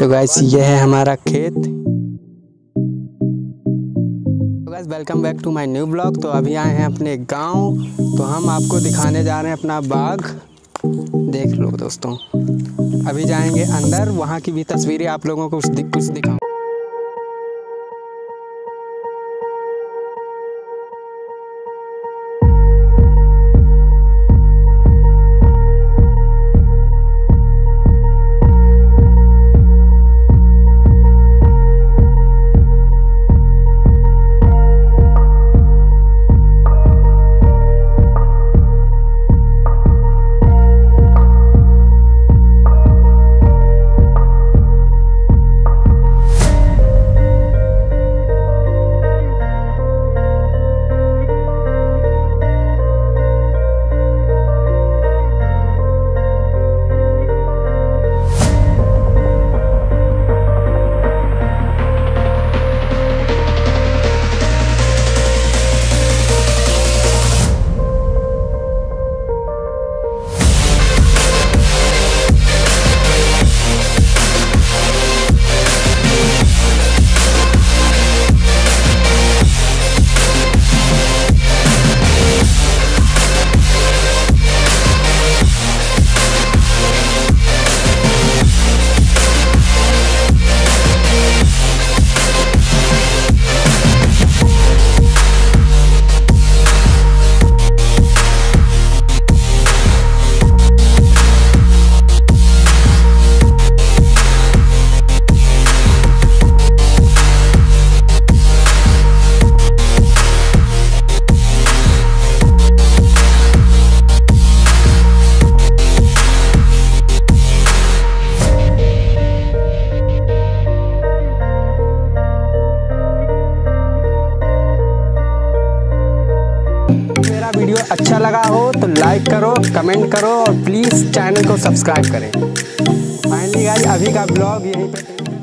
तो गैस ये है हमारा खेत। तो welcome back to my new blog तो अभी आए हैं अपने गाँव। तो हम आपको दिखाने जा रहे हैं अपना बाग। देख लो दोस्तों। अभी जाएँगे अंदर। वहाँ की भी तस्वीरें आप लोगों को कुछ दिखाऊँ। वीडियो अच्छा लगा हो तो लाइक करो कमेंट करो और प्लीज़ चैनल को सब्सक्राइब करें। फाइनली गाइस अभी का ब्लॉग यहीं पे